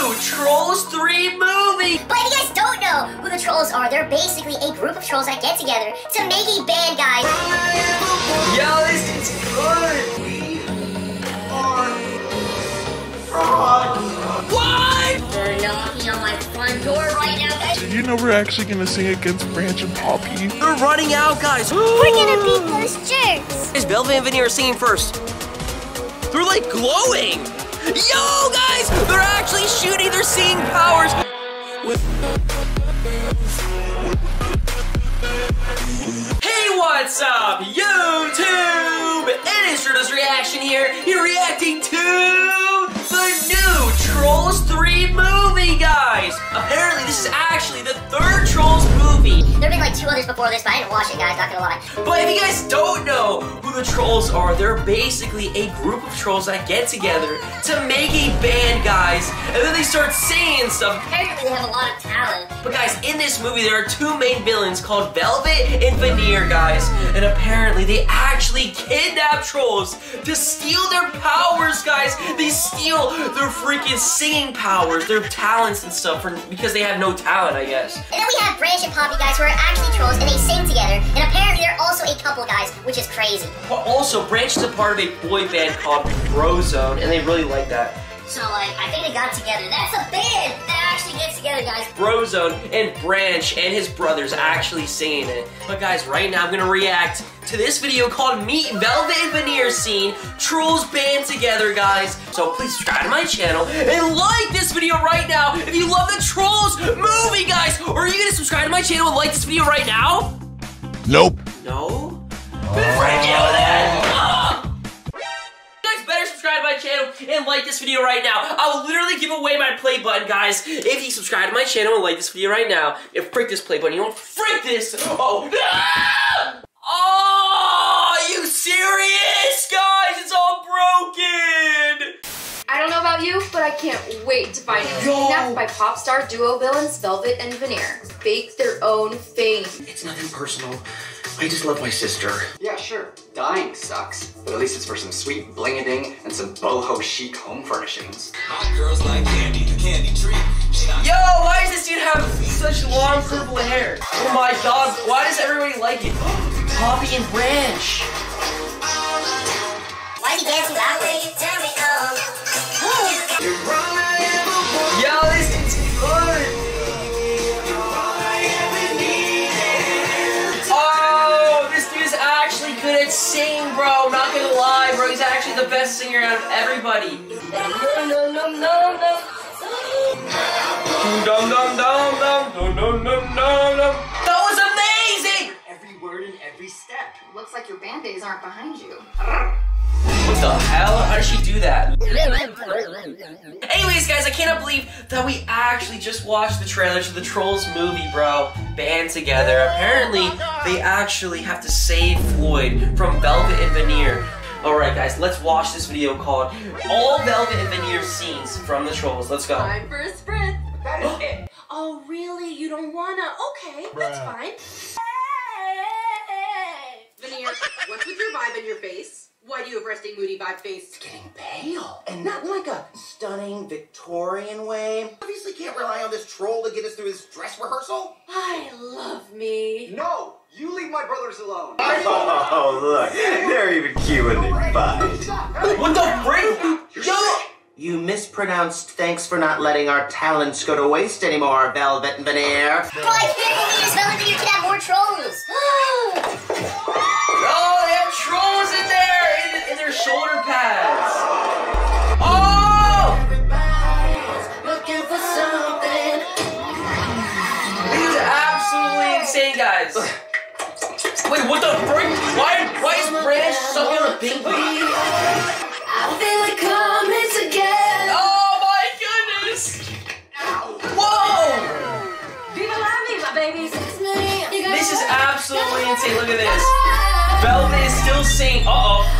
new Trolls 3 movie! But if you guys don't know who the trolls are, they're basically a group of trolls that get together to make a band, guys. Yo, this is good! What? They're knocking on my front door right now, guys. You know we're actually gonna sing against Branch and Poppy? They're running out, guys! We're gonna beat those jerks. Is Velvet and Veneer singing first? They're like glowing! Yo, guys! They're actually shooting their seeing powers! Hey, what's up, YouTube? It is Turtles Reaction here, here reacting to the new Trolls 3 movie, guys! Apparently, this is actually the third. There have been like two others before this, but I didn't watch it, guys, not gonna lie. But if you guys don't know who the trolls are, they're basically a group of trolls that get together to make a band, guys. And then they start singing and stuff. Apparently they have a lot of talent. But guys, in this movie, there are two main villains called Velvet and Veneer, guys. And apparently, they actually kidnap trolls to steal their powers, guys. They steal their freaking singing powers, their talents and stuff, for, because they have no talent, I guess. And then we have Branch and Poppy, guys, who are actually trolls, and they sing together. And apparently they're also a couple, guys, which is crazy. Also, Branch is a part of a boy band called Brozone, and they really like that. So, like, I think they got together. That's a band that actually gets together, guys. Brozone and Branch and his brothers actually singing it. But guys, right now I'm gonna react to this video called Meet Velvet and Veneer Scene, Trolls Band Together, guys. So please subscribe to my channel and like this video right now if you love the Trolls movie, guys. Or are you gonna subscribe to my channel and like this video right now? Nope. No? Frick you with and like this video right now. I will literally give away my play button, guys, if you subscribe to my channel and like this video right now. If frick this play button, you know what? Frick this! Oh! Ah! Oh! You serious? Guys, it's all broken! I don't know about you, but I can't wait to find out. Yo. Kidnapped by pop star duo villains Velvet and Veneer. Bake their own fame. It's nothing personal. I just love my sister. Yeah, sure. Dying sucks, but at least it's for some sweet bling-a-ding and some boho chic home furnishings. Hot girls like candy, the candy tree. Yo, why does this dude have such long purple hair? Oh my god, why does everybody like it? Poppy and Branch. Why is he dancing that way? Oh. Yo, lie, bro. He's actually the best singer out of everybody. Dum dum dum dum dum. Dum dum dum dum dum dum dum dum. That was amazing. Every word and every step. Looks like your band aids aren't behind you. What the hell? How did she do that? Anyways, guys, I cannot believe that we actually just watched the trailer to the Trolls movie, bro. Band together. Apparently, they actually have to save Floyd from Velvet and Veneer. Alright, guys, let's watch this video called All Velvet and Veneer Scenes from the Trolls. Let's go. Time for a sprint. That is it. Oh, really? You don't wanna? Okay, that's fine. Veneer, what's with your vibe and your face? Why do you have resting moody vibe face? It's Getting pale. And not in like a stunning Victorian way. Obviously can't rely on this troll to get us through this dress rehearsal. I love me. No, you leave my brothers alone. Oh, look. They're even cute when they fight. What the frick? Yo! You mispronounced thanks for not letting our talents go to waste anymore, Velvet and Veneer. Bro, I can't believe this Velvet you can have more trolls. guys. Wait, what the frick? Why, why is Branch sucking on a pinky? I feel it coming together. Oh my goodness! Whoa! Viva la vida, babies. This is absolutely insane. Look at this. Velvet is still singing. Uh oh.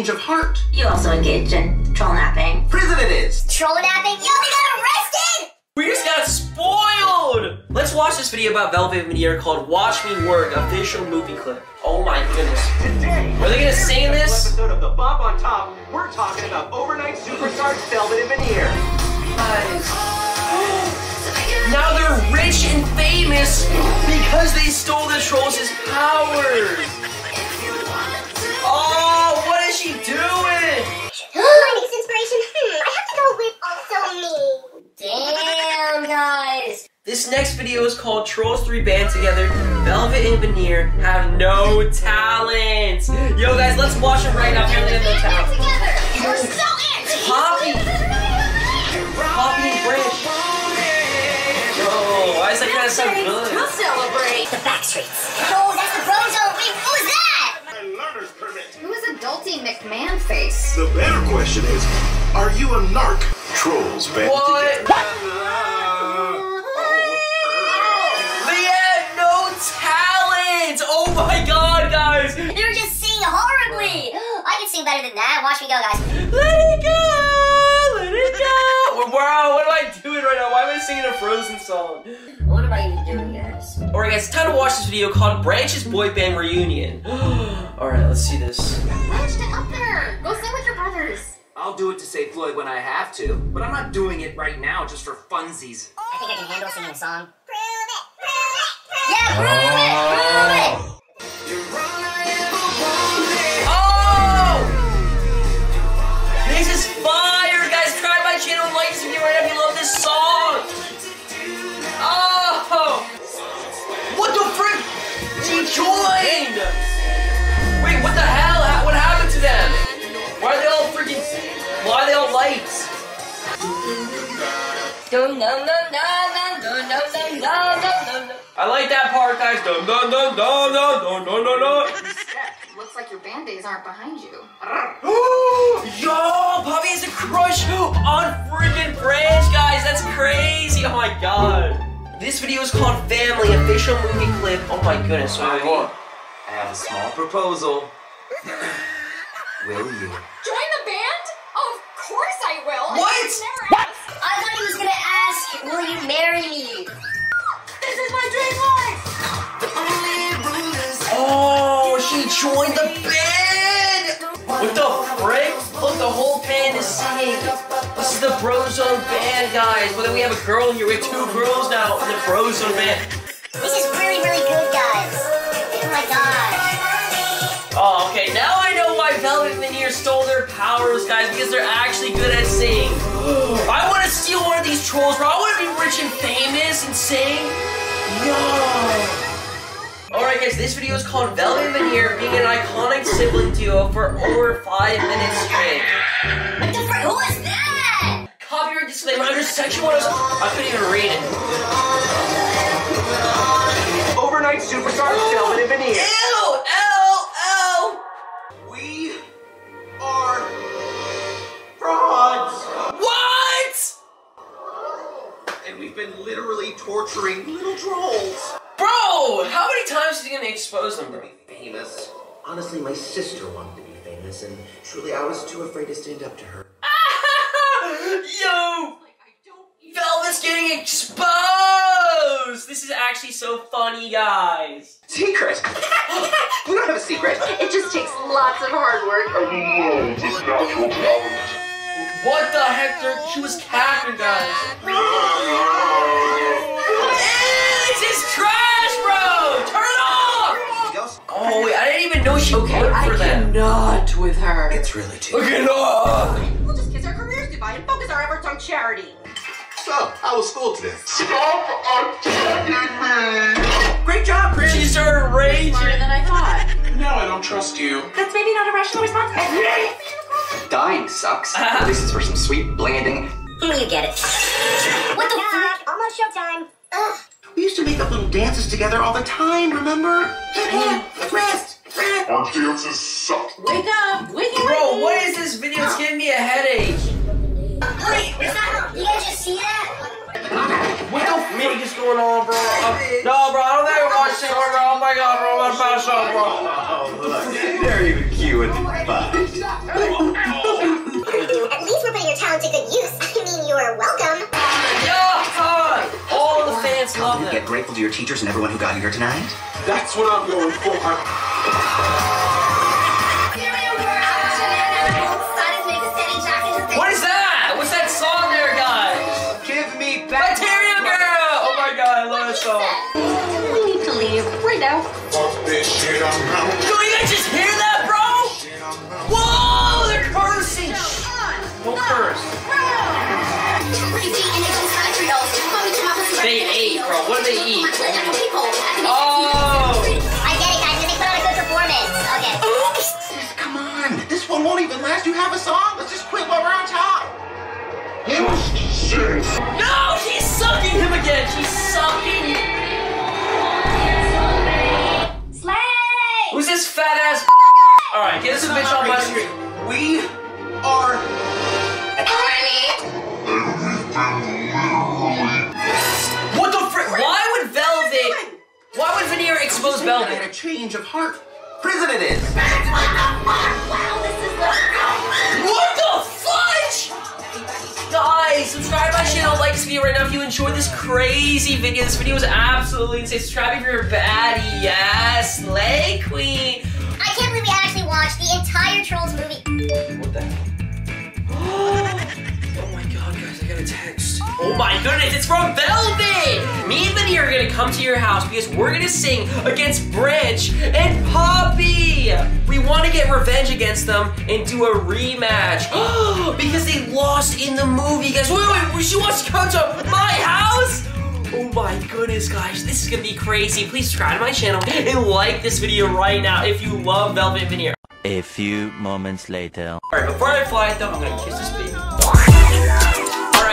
Change of heart. You also engaged in troll napping. Prison it is. Troll napping? Yo, they got arrested! We just got spoiled! Let's watch this video about Velvet Veneer called Watch Me Work, official movie clip. Oh my goodness. Today, Are they gonna sing this? episode of The Bop on Top, we're talking about overnight superstars Velvet and Veneer. Now they're rich and famous because they stole the trolls' powers. She doing? My next inspiration? Hmm, I have to go with also me. Damn, guys. This next video is called Trolls 3 Band Together. Velvet and Veneer have no talent. Yo, guys, let's watch it right now. Apparently, they have no talent. We're so in. Poppy. Poppy and Branch. Oh, why is that kind of so good? We'll celebrate. The Backstreets. Oh, Who is adulty McMahon face? The better question is, are you a narc? Trolls band What? together. They have no talent. Oh my god, guys. They're just singing horribly. I can sing better than that. Watch me go, guys. Let it go. Let it go. Wow, what am I doing right now? Why am I singing a Frozen song? What am I even doing, guys? Alright guys, it's time to watch this video called Branch's Boy Band Reunion. Alright, let's see this. I'll do it to save Floyd when I have to, but I'm not doing it right now just for funsies. I think I can handle singing a song. Prove it, prove it, prove it. Yeah, prove it, prove it. Oh! This is fire, guys! Subscribe to my channel and like this video right now if you love this song! Why are they all lights? I like that part, guys. Dun dun dun dun dun dun dun dun. Looks like your band-aids aren't behind you. Yo, Poppy has a crush on freaking Branch, guys. That's crazy. Oh my god. This video is called Family Official Movie Clip. Oh my goodness. So I, I have a small proposal. Will you? Join the course I will. What? Never asked. I thought he was gonna ask, will you marry me? This is my dream life. Oh, she joined the band. What the frick? Look, the whole band is singing. This is the Brozone band, guys. But then we have a girl here. We have two girls now in the Brozone band. This is really, really good, guys. Oh my god. Oh, okay. Now I know why Velvet stole their powers, guys, because they're actually good at singing. I want to steal one of these trolls, bro. I want to be rich and famous and sing. No. Alright, guys, this video is called Velvet Veneer being an iconic sibling duo for over five minutes straight. What the frick? Who was that? Copyright disclaimer under section one. I couldn't even read it. Overnight superstars Velvet and Veneer. Ew! Ew! We torturing little trolls. Bro, how many times is he gonna expose them, bro? Famous. Honestly, my sister wanted to be famous, and truly, I was too afraid to stand up to her. Yo! Velvet's getting exposed! This is actually so funny, guys. Secret. we don't have a secret. It just takes lots of hard work. What the heck? They're- She was capping, guys. This is trash, bro! Turn it off! Oh, wait, I didn't even know she Okay, worked I for them. cannot with her. It's really too. Look at her! We'll just kiss our careers goodbye and focus our efforts on charity. So, how was school today? Stop attacking me! Great job, Chris. She started raging. Smarter than I thought. no, I don't trust you. That's maybe not a rational response. Dying sucks. At least it's for some sweet blinging. You get it. What the fuck? Almost showtime. Ugh. We used to make up little dances together all the time. Remember? Rest. Rest. Our dances suck. Wake up! Wakey, Bro, what is this video? It's giving me a headache. Wait, is that, you guys just see that? What the fuck is going on, bro? Uh, no, bro, I don't think I watched it, bro. Oh my god, bro, I'm about to pass out, bro. Oh, look. They're even cute when they fight. At least we're putting your talent to good use. I mean, you're welcome. Fans love You them. get grateful to your teachers and everyone who got you here tonight? That's what I'm going for. What is that? What's that song there, guys? Give me back. Bacteria Girl! Oh my god, I love that song. We need to leave right now. Fuck this shit around. They eat? Oh! I get it, guys. They put on a good performance. Okay. Come on, this one won't even last. You have a song. Let's just quit while we're on top. No, she's sucking him again. She's sucking. Slay! Who's this fat ass? All right, get this bitch on my screen. We are. What would Veneer expose I Velvet? had a change of heart. Prison it is. What the fudge? Guys, subscribe to my channel, like this video right now if you enjoyed this crazy video. This video was absolutely insane. Subscribe if you're a baddie. Yes, Slay Queen. I can't believe we actually watched the entire Trolls movie. What the hell? Oh my god, guys, I got a text. Oh my goodness, it's from Velvet! Me and Vinny are gonna come to your house because we're gonna sing against Branch and Poppy! We wanna get revenge against them and do a rematch. because they lost in the movie, guys. Wait, wait, wait, she wants to come to my house? Oh my goodness, guys, this is gonna be crazy. Please subscribe to my channel and like this video right now if you love Velvet Veneer. A few moments later. Alright, before I fly though, I'm gonna kiss this baby.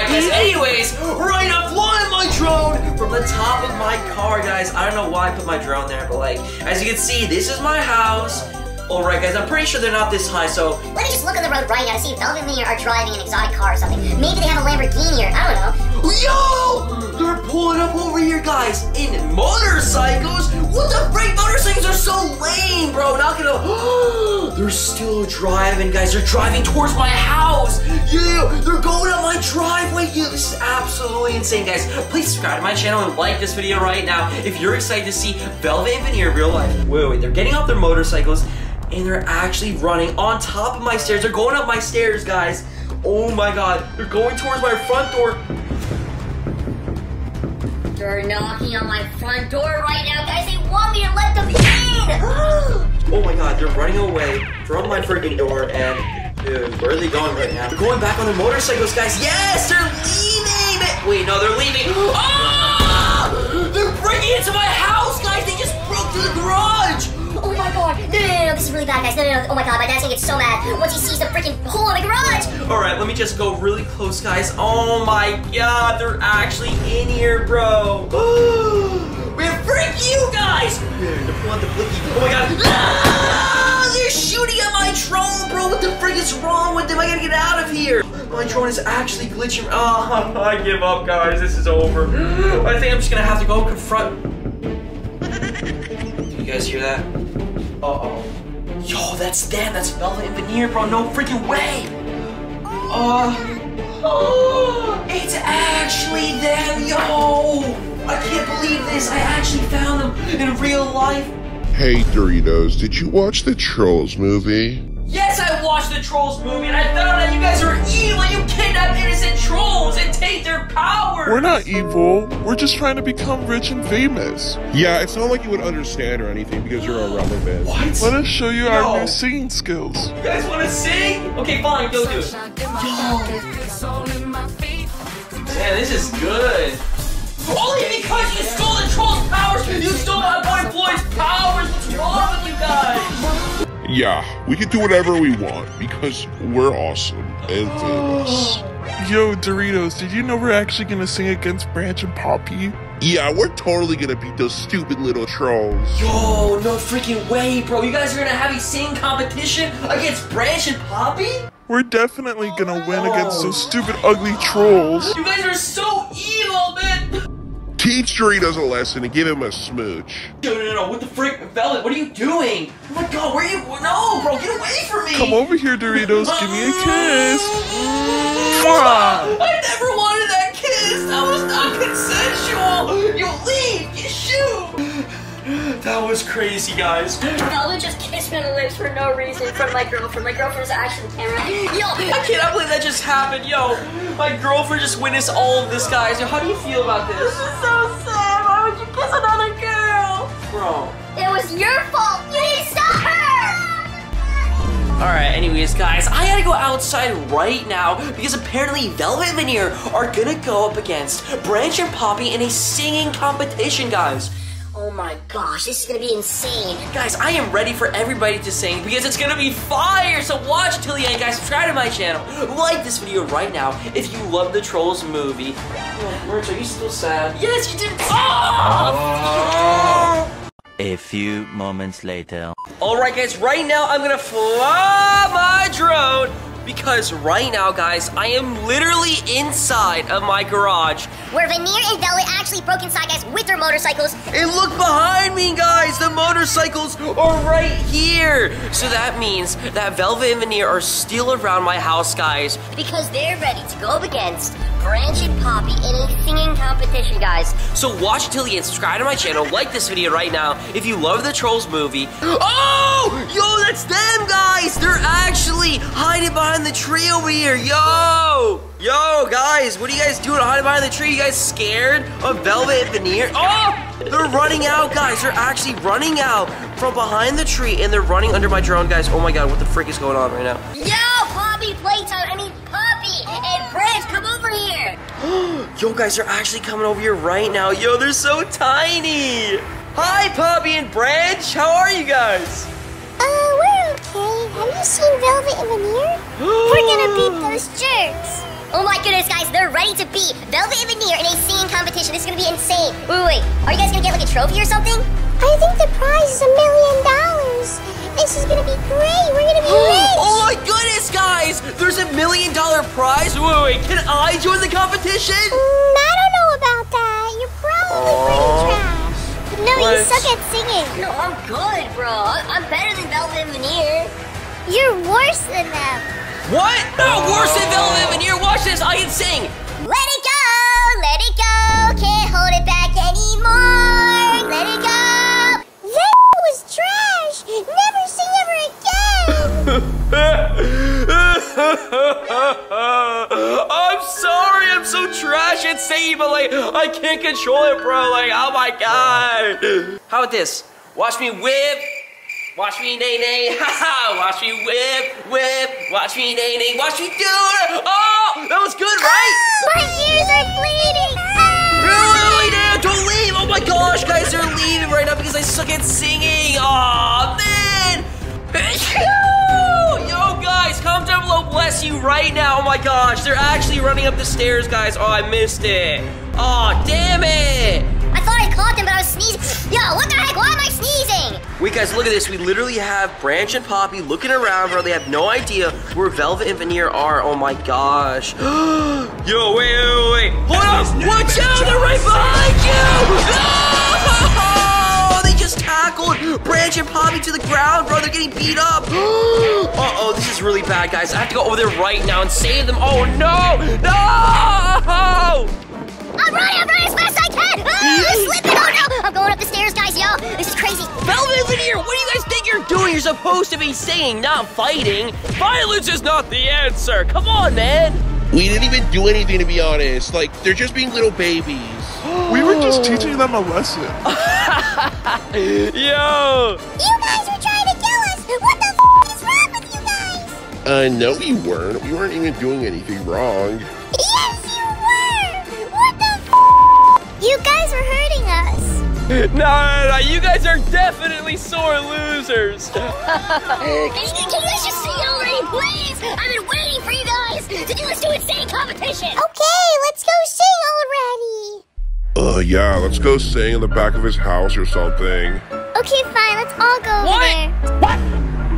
Guys, anyways, right up, flying my drone from the top of my car, guys. I don't know why I put my drone there, but like, as you can see, this is my house. Alright guys, I'm pretty sure they're not this high, so Let me just look on the road right now to see if Velvet and me are driving an exotic car or something. Maybe they have a Lamborghini or I don't know. Yo! They're pulling up over here, guys, in motorcycles. What the freak? Motorcycles are so lame, bro. Not gonna. they're still driving, guys. They're driving towards my house. Yeah, they're going up my driveway. Yeah, this is absolutely insane, guys. Please subscribe to my channel and like this video right now if you're excited to see Velvet and Veneer in real life. Wait, wait, wait. They're getting off their motorcycles and they're actually running on top of my stairs. They're going up my stairs, guys. Oh my god, they're going towards my front door. They're knocking on my front door right now, guys. They want me to let them in. Oh my god, they're running away from my freaking door and dude, where are they going right now? They're going back on their motorcycles, guys. Yes, they're leaving. Wait, no, they're leaving. Ah! They're breaking into my house, guys. They just broke through the garage. oh my god. No, no, no, no. This is really bad, guys. No, no, no. Oh my god, my dad's gonna get so mad once he sees the freaking hole in the garage. All right, let me just go really close, guys. Oh my god, they're actually in here, bro. You guys. They're the blicky. Oh my god. Ah! They're shooting at my drone, bro. What the frick is wrong with them? I gotta get out of here. My drone is actually glitching. Oh, I give up, guys. This is over. I think I'm just gonna have to go confront. You guys hear that? Uh-oh. Yo, that's them. That's Velvet and Veneer, bro. No freaking way. Uh, oh, it's actually them, yo! I can't believe this. I actually found them in real life. Hey Doritos, did you watch the Trolls movie? Yes, I watched the Trolls movie and I found out you guys are evil. You kidnap innocent trolls and take their power. We're not evil. We're just trying to become rich and famous. Yeah, it's not like you would understand or anything because you're a irrelevant. What? Let us show you No. our new singing skills. You guys want to sing? Okay, fine, go do it. Yo. Man, this is good. Only because you stole the troll's powers, you stole my boy Floyd's powers. What's wrong with you guys? Yeah, we can do whatever we want because we're awesome and famous. Yo, Doritos, did you know we're actually gonna sing against Branch and Poppy? Yeah, we're totally gonna beat those stupid little trolls. Yo, no freaking way, bro. You guys are gonna have a singing competition against Branch and Poppy? We're definitely gonna win against those stupid, ugly trolls. You guys are so evil, Teach Doritos a lesson and give him a smooch. No, no, no, what the frick? Velvet, what are you doing? Oh my god, where are you? No, bro, get away from me! Come over here, Doritos. Give me a kiss. I never wanted that kiss! That was not consensual! You leave! You shoot! That was crazy, guys. Velvet just kissed me on the lips for no reason from my girlfriend. My girlfriend was actually the camera. Yo, I cannot believe that just happened. Yo, my girlfriend just witnessed all of this, guys. Yo, how do you feel about this? This is so sad. Why would you kiss another girl? Bro. It was your fault. You didn't stop her. Alright, anyways, guys, I gotta go outside right now because apparently Velvet Veneer are gonna go up against Branch and Poppy in a singing competition, guys. Oh my gosh, this is gonna be insane. Guys, I am ready for everybody to sing because it's gonna be fire! So watch till the end, guys. Subscribe to my channel. Like this video right now if you love the Trolls movie. Oh, Merch, are you still sad? Yes, you did. Oh! A few moments later. Alright guys, right now I'm gonna fly my drone because right now guys, I am literally inside of my garage. Where Veneer and Velvet actually broke inside, guys, with their motorcycles. And look behind me guys, the motorcycles are right here. So that means that Velvet and Veneer are still around my house guys. Because they're ready to go up against Branch and Poppy in a singing competition, guys. So watch till the end, subscribe to my channel, like this video right now if you love the Trolls movie. Oh! Yo, that's them guys! They're actually hiding behind the tree over here. Yo! Yo, guys, what are you guys doing hiding behind the tree? You guys scared of Velvet and Veneer? Oh! They're running out, guys. They're actually running out from behind the tree and they're running under my drone, guys. Oh my god, what the frick is going on right now? Yo, Poppy playtime. I mean, Poppy and Branch, come over here. Yo, guys, they're actually coming over here right now. Yo, they're so tiny. Hi, Poppy and Branch. How are you guys? Uh, we're okay. Have you seen Velvet and Veneer? we're gonna beat those jerks. Oh my goodness, guys, they're ready to beat Velvet and Veneer in a singing competition. This is gonna be insane. Wait, wait, wait. Are you guys gonna get like a trophy or something? I think the prize is a million dollars. This is gonna be great. We're gonna be rich. Oh my goodness, guys! There's a million dollar prize. Wait, wait. Can I join the competition? Mm, I don't know about that. You're probably pretty trash. No, you suck at singing. No, I'm good, bro. I- I'm better than Velvet and Veneer. You're worse than them. What? Not worse than Velvet and Veneer. Watch this. I can sing. Let it go, let it go. Can't hold it back anymore. Let it go. That was trash. Never sing ever again. I'm sorry. I'm so trash at singing, but like I can't control it, bro. Like, oh my god. How about this? Watch me whip. Watch me nay nay, haha. Watch me whip, whip. Watch me nay nay. Watch me do it. Oh, that was good, right? My ears are bleeding. Really, dude, don't leave! Oh my gosh, guys, they're leaving right now because I suck at singing. Aw, man! Yo, guys, comment down below, bless you right now. Oh my gosh, they're actually running up the stairs, guys. Oh, I missed it. Aw, damn it! I thought I caught them, but I was sneezing. Yo, what the heck? Why am I sneezing? Wait, guys, look at this. We literally have Branch and Poppy looking around, bro. They have no idea where Velvet and Veneer are. Oh my gosh. Yo, wait, wait, wait. Hold on. Watch out. They're right behind you. No! They just tackled Branch and Poppy to the ground, bro. They're getting beat up. Uh-oh, is really bad, guys. I have to go over there right now and save them. Oh, no. No! I'm running, I'm running as fast as I can. Ah, I'm slipping. Oh no! I'm going up the stairs, guys. Yo, this is crazy. Velvet and Veneer, what do you guys think you're doing? You're supposed to be singing, not fighting. Violence is not the answer. Come on, man. We didn't even do anything to be honest. Like they're just being little babies. We were just teaching them a lesson. Yo. You guys were trying to kill us. What the Uh, no, we weren't. We weren't even doing anything wrong. Yes, you were. What the f? You guys were hurting us. No, no, no, you guys are definitely sore losers. Can you, can you guys just sing already, please? I've been waiting for you guys to do this to insane competition. Okay, let's go sing already. Uh, yeah, let's go sing in the back of his house or something. Okay, fine. Let's all go over there. What?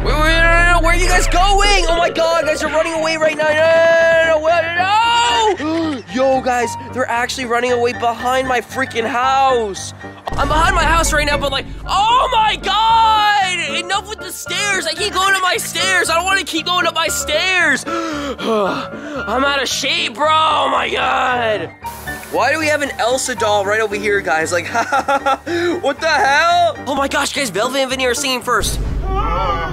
Wait, wait, no, no, no, where are you guys going? Oh my god, guys are running away right now. No, no, no, no. Yo, guys, they're actually running away behind my freaking house. I'm behind my house right now, but like, oh my god! Enough with the stairs. I keep going up my stairs. I don't want to keep going up my stairs. I'm out of shape, bro. Oh my god. Why do we have an Elsa doll right over here, guys? Like, what the hell? Oh my gosh, guys, Velvet and Veneer are singing first. Ah!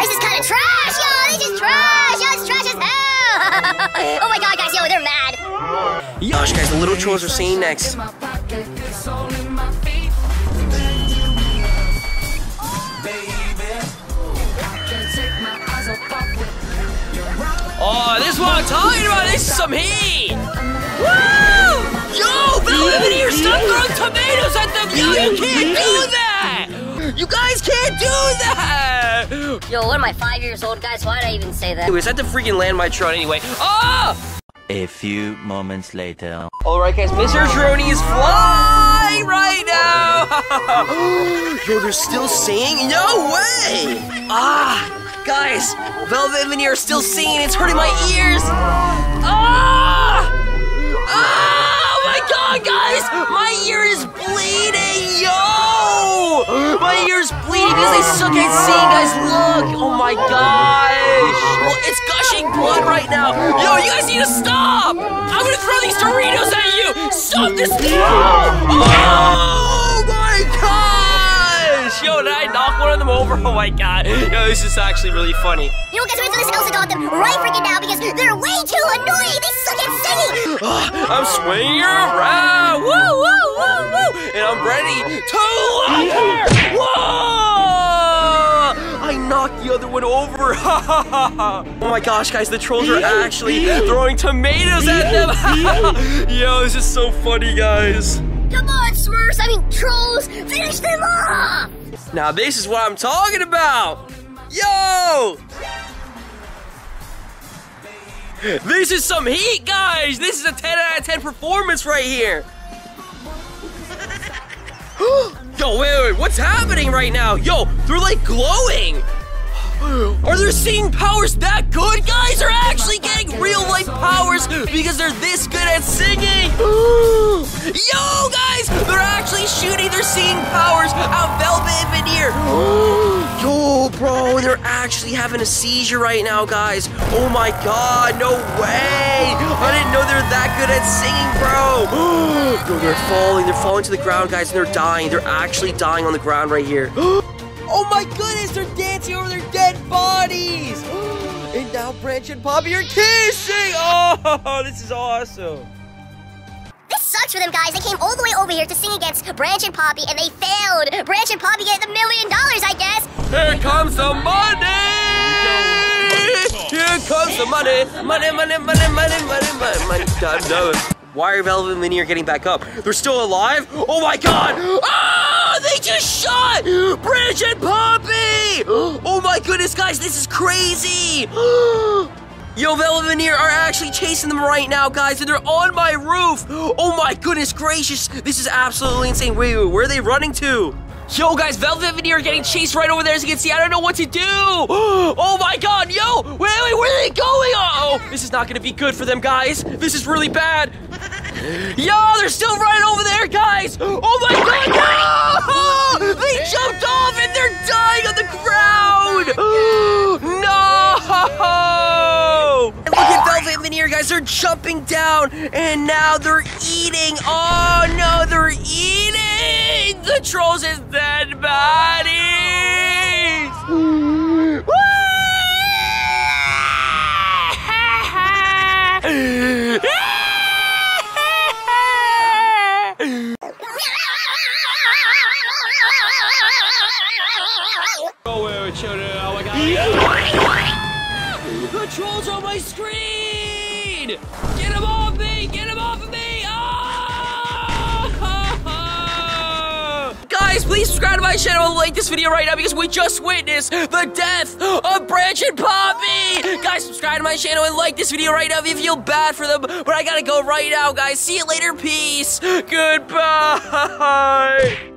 This is kind of trash, yo. This is trash. Yo, it's trash as hell. oh my god, guys, yo, they're mad. Yosh, guys, the little trolls are singing next. Oh, this is what I'm talking about. This is some heat. Woo! Yo, Velvet Veneer, stop throwing tomatoes at them. Yo, you can't do that. You guys can't do that. Yo, what am I, five years old, guys? Why'd I even say that? Anyways, I have to freaking land my drone anyway. Oh! A few moments later. Alright guys, Mr. Droney is flying right now! Yo, they're still singing? No way! Ah! Guys, Velvet and Veneer are still singing, it's hurting my ears! Ah! Ah! Oh my god, guys! My ear is bleeding! Yo! My ear's bleeding because they suck at singing, guys! Look! Oh my gosh! Well, it's gushing blood right now! Yo, you guys need to stop! I'm gonna throw these Doritos at you! Stop this! Oh my gosh! Yo, did I knock one of them over? Oh my god. Yo, this is actually really funny. You know what, guys? I'm gonna throw this Elsa doll at them right freaking now because they're way too annoying. They suck at singing. Ah, I'm swinging around! Woo, woo, woo, woo! And I'm ready to launch her! Whoa! I knocked the other one over! oh my gosh, guys, the trolls are actually throwing tomatoes at them! Yo, this is so funny, guys. Come on, Smurfs. I mean, trolls. Finish them off. Now, this is what I'm talking about! Yo! This is some heat, guys! This is a 10 out of 10 performance right here! Yo, wait, wait, what's happening right now? Yo, they're like glowing! Are their seeing powers that good, guys? They're actually getting real life powers because they're this good at singing! Yo, guys! They're actually shooting their seeing powers at Velvet Veneer! Yo, bro, they're actually having a seizure right now, guys! Oh my god, no way! I didn't know they're that good at singing, bro! Yo, they're falling, they're falling to the ground, guys, and they're dying. They're actually dying on the ground right here. Oh my goodness, they're dancing over their dead bodies! And now Branch and Poppy are kissing! Oh, this is awesome! Sucks for them, guys. They came all the way over here to sing against Branch and Poppy, and they failed. Branch and Poppy get the million dollars, I guess. Here comes the money! Here comes the money! Money, money, money, money, money, money, money. God, no. Why are Velvet and Minnie are getting back up? They're still alive? Oh my god! Ah! They just shot Branch and Poppy! Oh my goodness, guys, this is crazy! Yo, Veneer are actually chasing them right now, guys, and they're on my roof! Oh my goodness gracious! This is absolutely insane. Wait, wait, where are they running to? Yo, guys, Velvet Veneer are getting chased right over there, as you can see. I don't know what to do! Oh my god, yo! Wait, wait, where are they going? Uh oh, this is not gonna be good for them, guys. This is really bad. Yo, they're still right over there, guys! Oh my god, no! They jumped off and they're dying on the ground! no! And look at Velvet Veneer, guys, they're jumping down and now they're eating. Oh no, they're eating the trolls' dead Trolls on my screen! Get him off me! Get him off of me! Ah! Guys, please subscribe to my channel and like this video right now because we just witnessed the death of Branch and Poppy. Guys, subscribe to my channel and like this video right now if you feel bad for them. But I gotta go right now, guys. See you later. Peace. Goodbye.